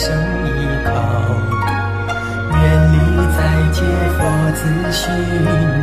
生依靠，愿你再借佛自心。